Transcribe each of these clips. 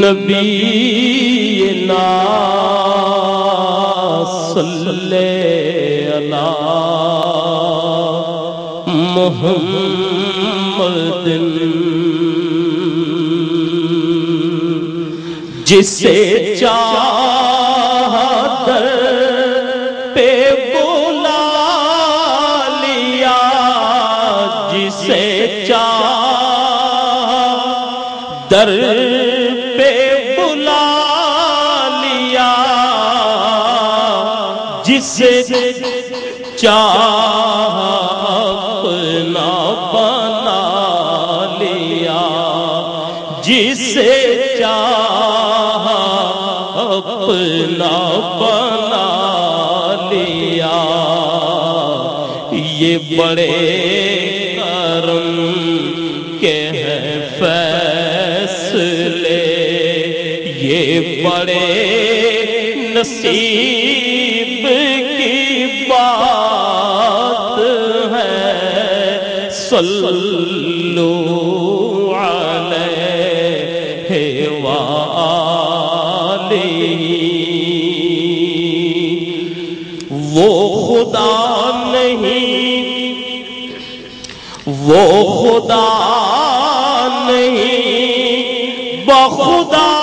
नबी ना सल्ले अला मोहम्मद जिसे चादर पे बुला लिया जिसे चादर पे बुला लिया। जिसे चाह अपना बना लिया। जिसे चाह अपना बना लिया। ये बड़े बड़े नसीब की बात है। सल्लू वो खुदा नहीं वो खुदा नहीं बखुदा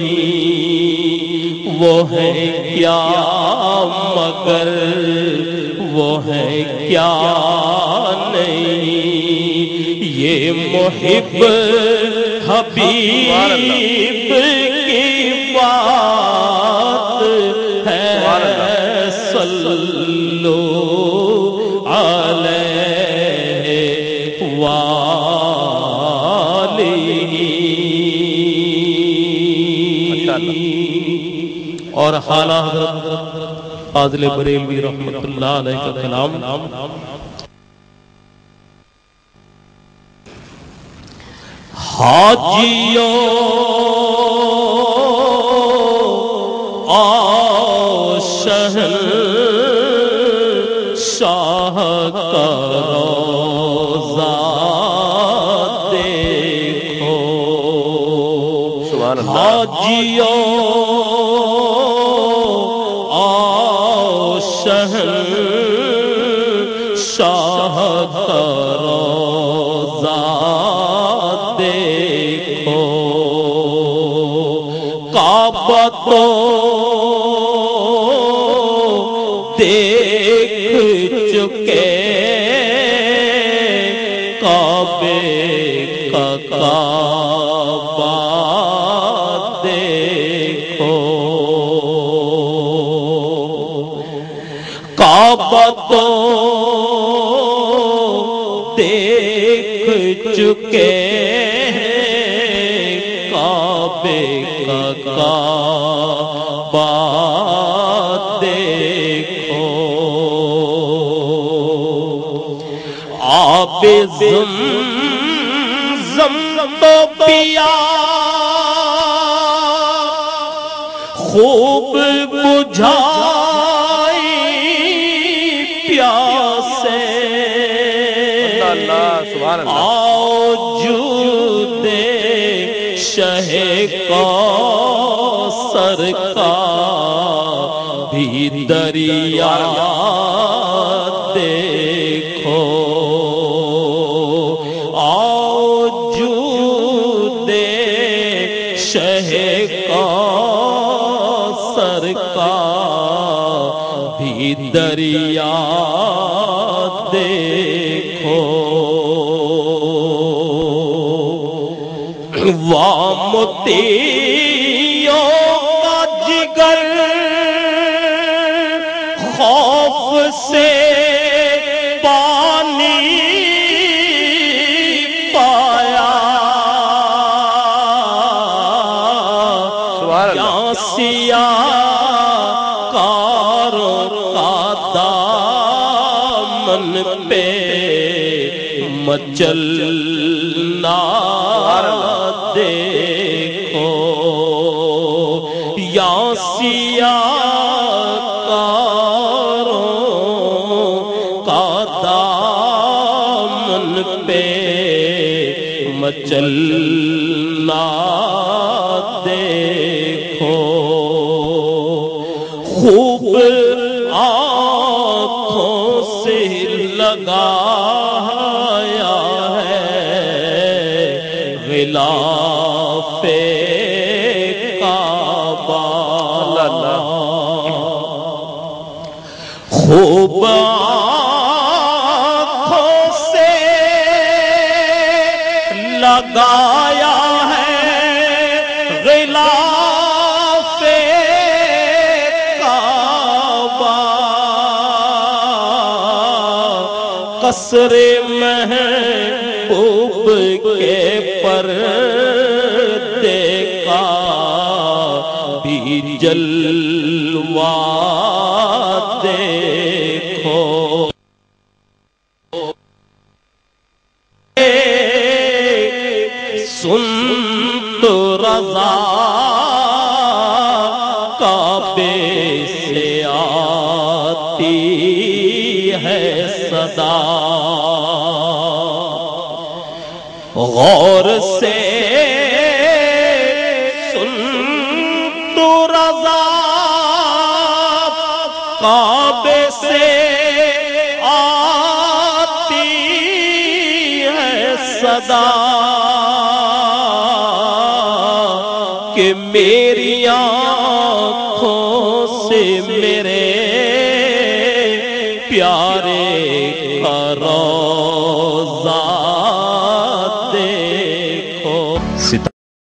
नहीं। वो है क्या मगर? वो है क्या नहीं? ये मोहिब हबीब की और हाला हज़रत अलैहि का कलाम। हाजियो आओ शाह का हाजियो आओ शहर शाह रोजा देखो। काबा तो देख चुके काबा तो देख चुके काबे का देखो। आप जम जम तो पिया। खूब बुझाई शहे को सरका भी दरिया देखो। आओ जूदे शहे को सरका भी दरिया देखो। वामतियों का जिगर खौफ से पानी पाया। यासिया कारों का दामन पे मचलना। देखो। या सिया का दामन पे मचलना देखो। खूब गिलाफे काबा खूब से लगाया कसरे महबूब के पर देखा भी जलवा देखो। सुन तो रजा काबे से आती है सदा। गौर से सुन तो रजा काबे से आती है सदा। कि मेरी आँख